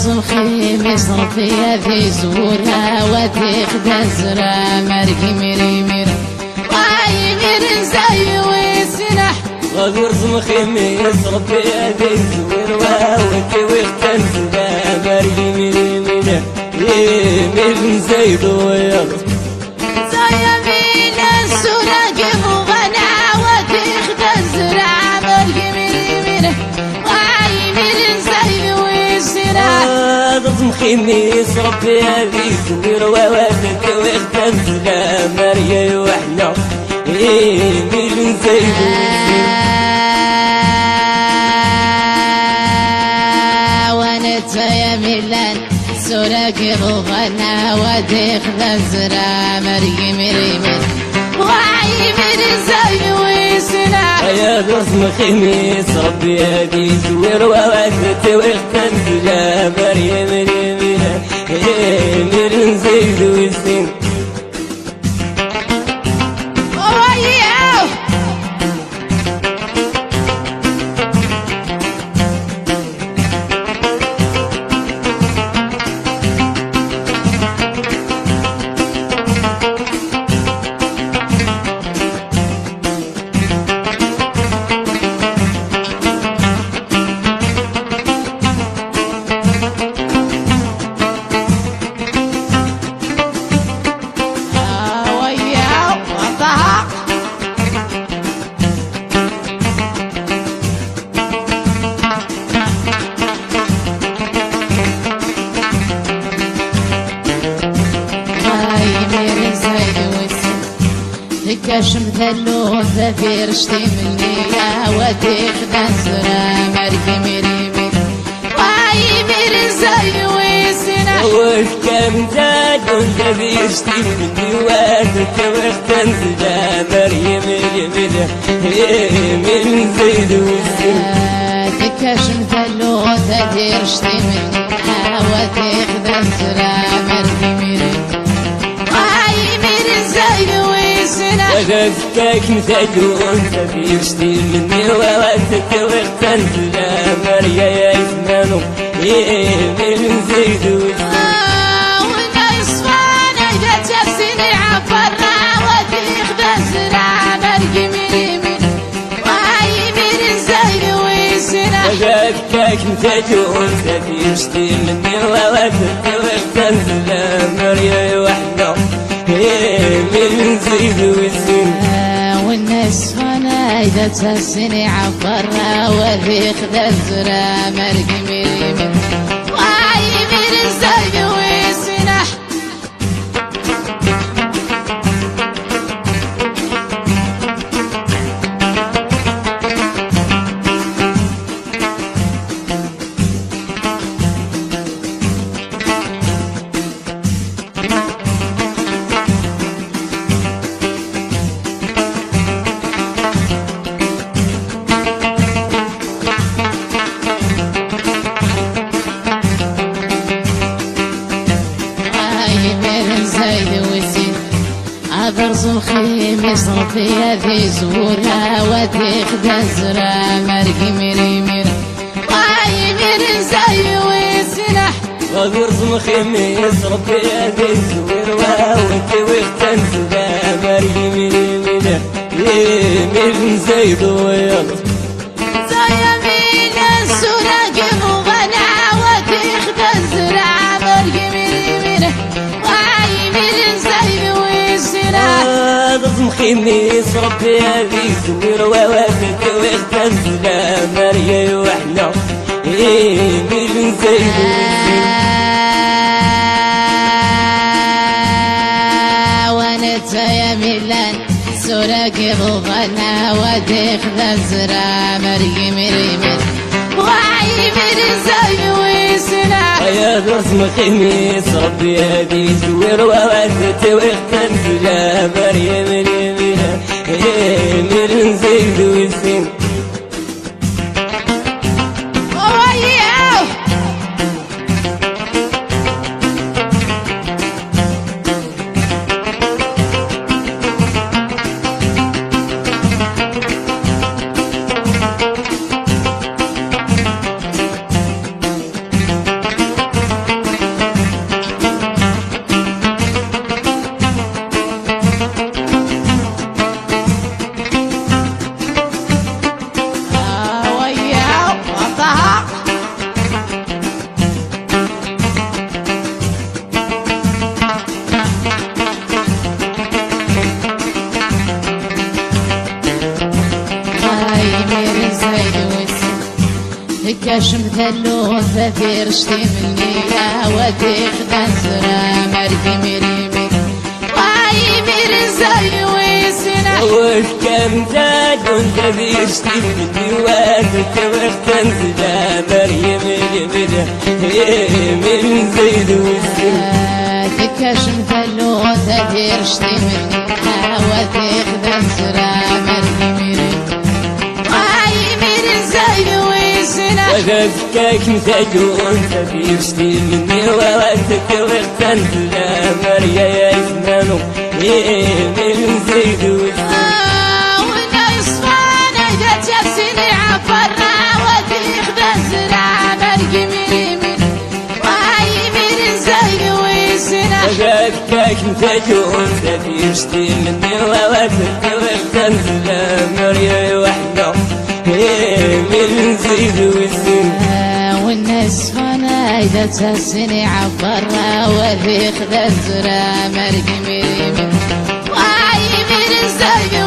برز الخيمس ربي في زورها ودي خدا زرا. مرقي ميري ميري واي ميري زي ويسنح غرز مخيمس ربي في زورها ودي ويختن زرا مرقي ميري ميري ميري زيد مخيمس ربي في زورها ودي ويختن زرا مرقي وحنا سورك غنا وديخ ذزرا مرقي مريمن وعي من زي ويسنا. يا غصن خميس ربي هدي زوير ووقت واختن لا مريم زيد تكاش مثلو ذفير شتي مني مرقي ميري ميري هاي ميري زي وسنا وش كم زاد وانت بيشتي مني وقت واختن لا مريم اليمين من زيد وسن تكاش مثلو ذفير شتي مني يا وديك دزرا وسنا وقفتك مثل وانت بيشتي مني ووقت واختن لا مريم يا اسمانو من زيد وسن وقفتك مثل وانت بيشتي مني ووقت واختن لا مريم وحده. من زيد وسن والناس هنا إذا تحسني عبرها وذيخ ذزرا مرقي ميري واي ميري زي الخيمس ربي هذي زورها وديخ دزرا مرقي ميري ميري هاي ميرن زايد وزين وغرز مخيمس ربي هذي الزوير وانت واختن لا مريم اليمين من زيد ويرز مخيمس ربي هذي الزوير ووقت واختن لا مريم وحنا من زيد وسن وانت يا ميلان سورك بغنا وديخ ذزرا مرقي مريمن وعي من زي وسنا يا رسم خميس ربي هذي زوير ووقت واختن لا مريم من زيد تكاش مثلو ذافير شتي مني يا وديك دنزرا مرقي مريمي واي مرزاي ويسنا وكم زاد وانت بيشتي مني وانت وقت انزل مريم اليمين من زيد والسن تكاش مثلو ذافير شتي مني يا وديك دنزرا ويسنا وذكاك مثجون تبيشتي مني ووقتك وقت انزل مريم يا زمانو من زيد والسن وذكاك مثجون تبيشتي مني ووقتك وقت انزل مريم وحده. من زيد والسن والناس فانا إذا تسني عبرنا وذيخ ذا الزرا مرقي مريم واي من زي